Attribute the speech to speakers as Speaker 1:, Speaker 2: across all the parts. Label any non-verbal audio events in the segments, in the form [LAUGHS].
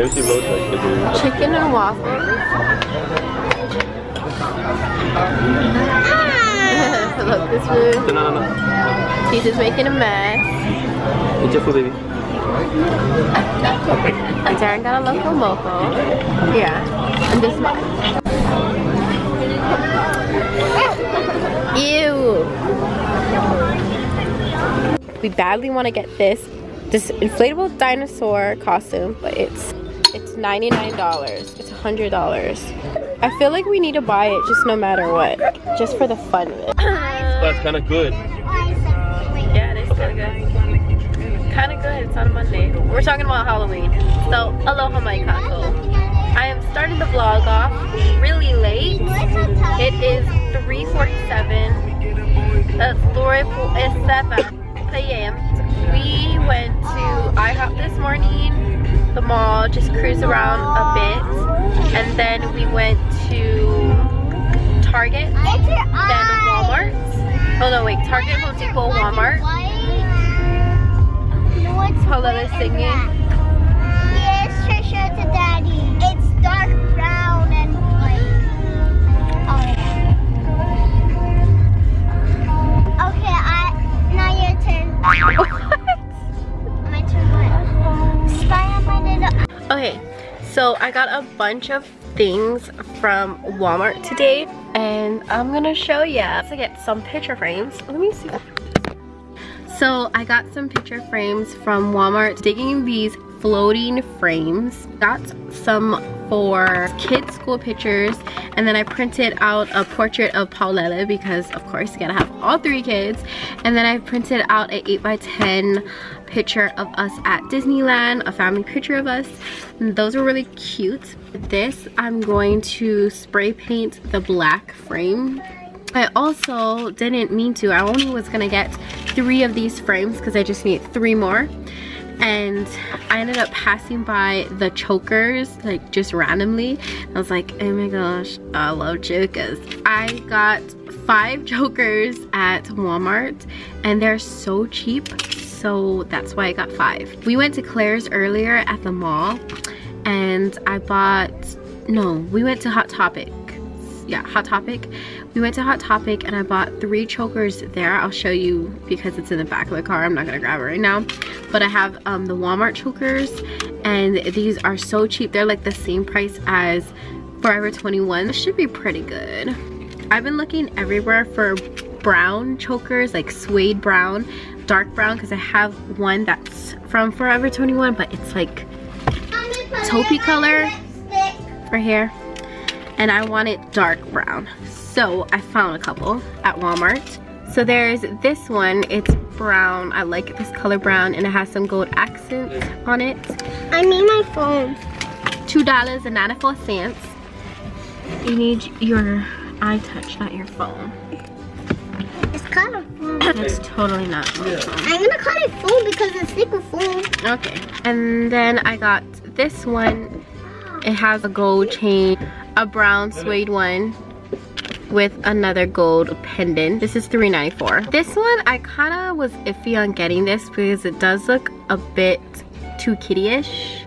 Speaker 1: Chicken and waffles. [LAUGHS] Look, this food.
Speaker 2: No, no, no.
Speaker 1: He's just making a mess.
Speaker 2: Eat your food, baby.
Speaker 1: And Darren got a loco moco. Yeah. And this one. Ew. We badly want to get this this inflatable dinosaur costume, but it's it's $99. It's $100. I feel like we need to buy it just no matter what. Just for the fun of it.
Speaker 2: That's kind of good.
Speaker 1: Yeah, it is kind of good. Kind of good. It's on a Monday. We're talking about Halloween. So, aloha mai kākou. I am starting the vlog off really late. It is 3.47. That's 3.47 p.m. We went to IHOP this morning, the mall, just cruise around a bit. And then we went to Target, then Walmart. Oh no, wait, Target, Home Depot, Walmart. Paula is singing.
Speaker 3: I
Speaker 1: got a bunch of things from Walmart today and I'm gonna show ya. To get some picture frames. Let me see. So I got some picture frames from Walmart, digging these floating frames. Got some for kids school pictures and then I printed out a portrait of Pauletta because of course you gotta have all three kids and then I printed out a 8x10 picture of us at Disneyland, a family picture of us. And those are really cute. This I'm going to spray paint the black frame I also didn't mean to. I only was gonna get three of these frames because I just need three more. And I ended up passing by the chokers, like just randomly. I was like, oh my gosh, I love chokers. I got five [LAUGHS] chokers at Walmart and they're so cheap. So that's why I got five. We went to Claire's earlier at the mall and I bought, no, we went to Hot Topic yeah hot topic we went to hot topic and i bought three chokers there. I'll show you because it's in the back of the car. I'm not gonna grab it right now. But i have um, the walmart chokers and these are so cheap. They're like the same price as forever 21 this should be pretty good. I've been looking everywhere for brown chokers like suede brown dark brown because i have one that's from forever 21 but it's like taupey color. right here and I want it dark brown. So I found a couple at Walmart. So there's this one, it's brown. I like this color brown and it has some gold accents on it.
Speaker 3: I need my phone.
Speaker 1: $2.94. You need your iTouch, not your phone.
Speaker 3: It's kind of phone.
Speaker 1: It's totally not my phone.
Speaker 3: I'm gonna call it phone because it's super phone.
Speaker 1: Okay. And then I got this one. It has a gold chain, a brown suede one with another gold pendant. This is $3.94. This one, I kind of was iffy on getting this because it does look a bit too kiddie-ish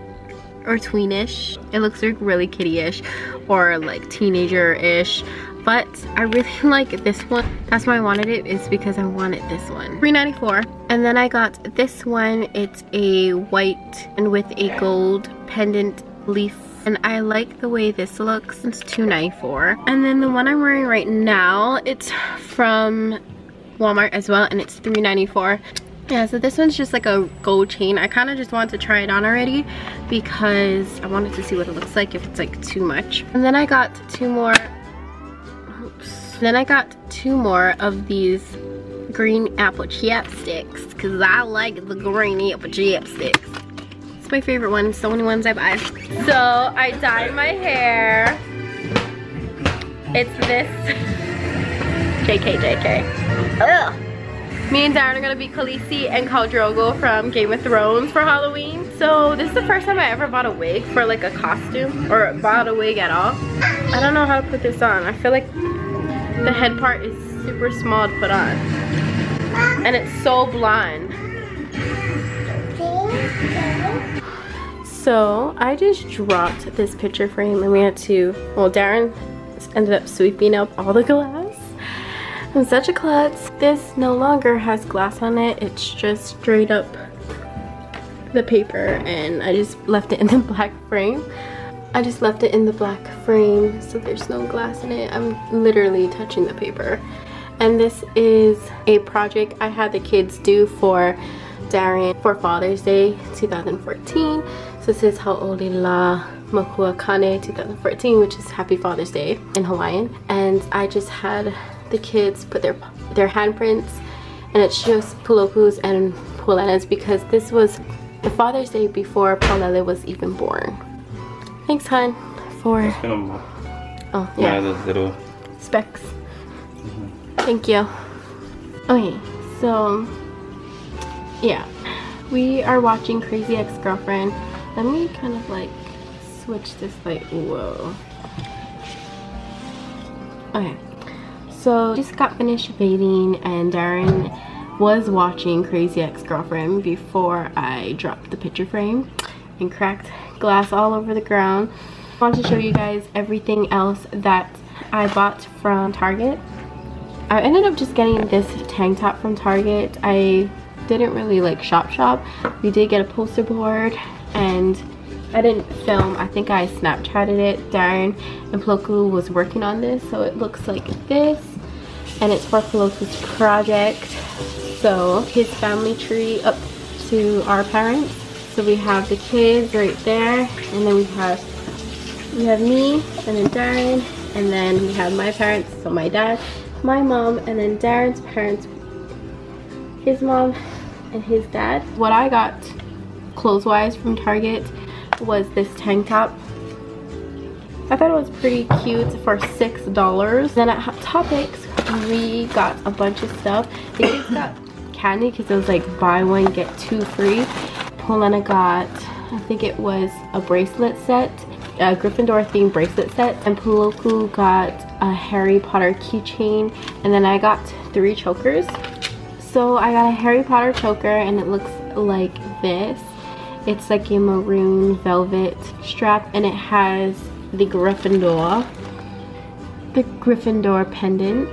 Speaker 1: or tweenish. It looks like really kiddie-ish or like teenager-ish. But I really [LAUGHS] like this one. That's why I wanted it is because I wanted this one. $3.94. And then I got this one. It's a white and with a gold pendant leaf and I like the way this looks. It's $2.94. And then the one I'm wearing right now, it's from Walmart as well and it's $3.94. Yeah, so this one's just like a gold chain. I kind of just wanted to try it on already because I wanted to see what it looks like if it's like too much. And then I got two more, oops. Then I got two more of these green apple chapsticks because I like the green apple chapsticks my favorite one. The only ones I buy. So I dyed my hair. It's this. [LAUGHS] JK, JK. Ugh. Me and Darren are gonna be Khaleesi and Khal Drogo from Game of Thrones for Halloween. So this is the first time I ever bought a wig for like a costume or bought a wig at all. I don't know how to put this on. I feel like the head part is super small to put on. And it's so blonde. So I just dropped this picture frame and we had to, well Darren ended up sweeping up all the glass. I'm such a klutz. This no longer has glass on it. It's just straight up the paper and I just left it in the [LAUGHS] black frame. I just left it in the black frame so there's no glass in it. I'm literally touching the paper. And this is a project I had the kids do for Darren for Father's Day 2014. So this is Hau'oli Lā Makuakāne 2014, which is Happy Father's Day in Hawaiian. And I just had the kids put their their handprints and it's just Puloku's and Pulena's because this was the Father's Day before Paulele was even born. Thanks, hon, for oh yeah
Speaker 2: those little
Speaker 1: specs. Mm-hmm. Thank you. Okay, so yeah, we are watching Crazy Ex-Girlfriend. Let me kind of like switch this light. whoa. Okay, so just got finished bathing and Darren was watching Crazy Ex-Girlfriend before I dropped the picture frame and cracked glass all over the ground. I want to show you guys everything else that I bought from Target. I ended up just getting this tank top from Target. I didn't really like shop shop. We did get a poster board and I didn't film. I think I Snapchatted it. Darren and Ploku was working on this. So it looks like this. And it's for Ploku's project. So his family tree up to our parents. So we have the kids right there. And then we have we have me and then Darren. And then we have my parents. So my dad, my mom, and then Darren's parents. His mom and his dad. What I got clothes-wise from Target was this tank top. I thought it was pretty cute for $6. Then at Hot Topics, we got a bunch of stuff. The kids got [COUGHS] candy because it was like buy one, get two free. Polena got, I think it was a bracelet set, a Gryffindor themed bracelet set. And Puloku got a Harry Potter keychain. And then I got three chokers. So I got a Harry Potter choker and it looks like this. It's like a maroon velvet strap and it has the Gryffindor, the Gryffindor pendant.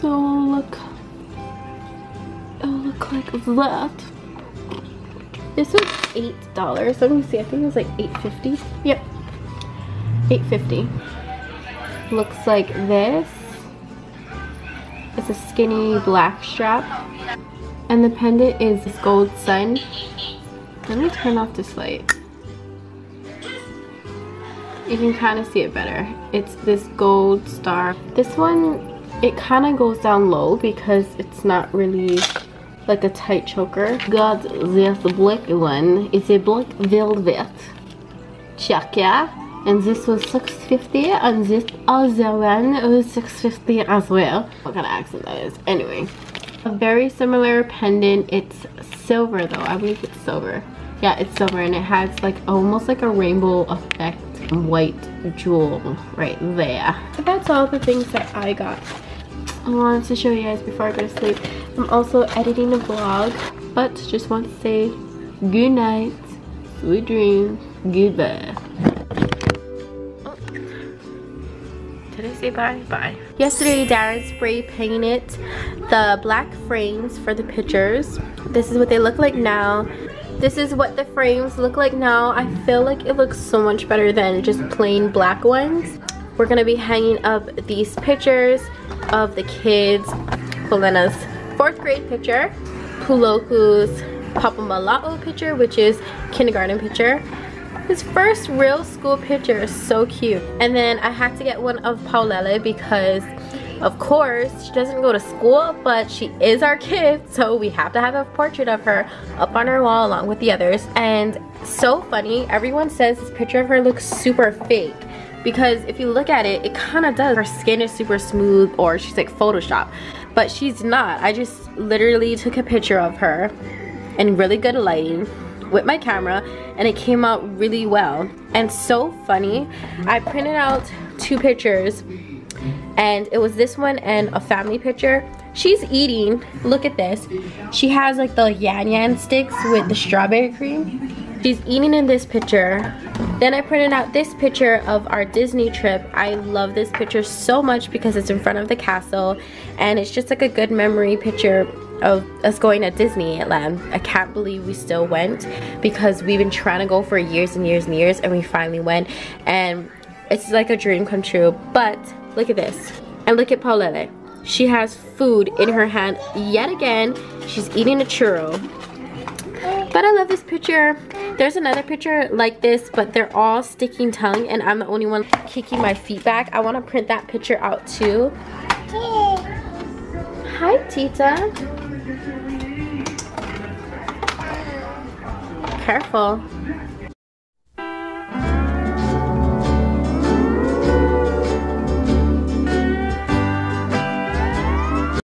Speaker 1: So look, it'll look like that. This was eight dollars. Let me see. I think it was like eight fifty. Yep, eight fifty. Looks like this. It's a skinny black strap. And the pendant is this gold sun. Let me turn off this light. You can kind of see it better. It's this gold star. This one, it kind of goes down low because it's not really like a tight choker. Got this black one. It's a black velvet. Yeah and this was 650 and this other one was 650 as well. What kind of accent that is. Anyway a very similar pendant. It's silver though. I believe it's silver. Yeah it's silver and it has like almost like a rainbow effect white jewel right there. So that's all the things that i got. I wanted to show you guys before i go to sleep. I'm also editing a vlog but just want to say good night sweet dreams goodbye say bye? Bye. Yesterday, Darren spray painted the black frames for the pictures. This is what they look like now. This is what the frames look like now. I feel like it looks so much better than just plain black ones. We're gonna be hanging up these pictures of the kids. Polena's fourth grade picture. Puloku's Papa Mālaa'o picture, which is kindergarten picture. His first real school picture is so cute. And then I had to get one of Paulele because of course she doesn't go to school but she is our kid [LAUGHS] so we have to have a portrait of her up on our wall along with the others. And so funny everyone says this picture of her looks super fake because if you look at it it kind of does. Her skin is super smooth or she's like photoshop but she's not. I just literally took a picture of her in really good lighting with my camera and it came out really well and so funny. I printed out two pictures and it was this one and a family picture. She's eating look at this. She has like the yan yan sticks with the strawberry cream. She's eating in this picture. Then I printed out this picture of our Disney trip. I love this picture so much because it's in front of the castle and it's just like a good memory picture of us going to Disneyland. I can't believe we still went because we've been trying to go for years and years and years and we finally went and it's like a dream come true. But look at this. And look at Paulette. She has food in her hand yet again. She's eating a churro. But I love this picture. There's another picture like this, but they're all sticking tongue and I'm the only one kicking my feet back. I want to print that picture out too. Hi, Tita. Careful.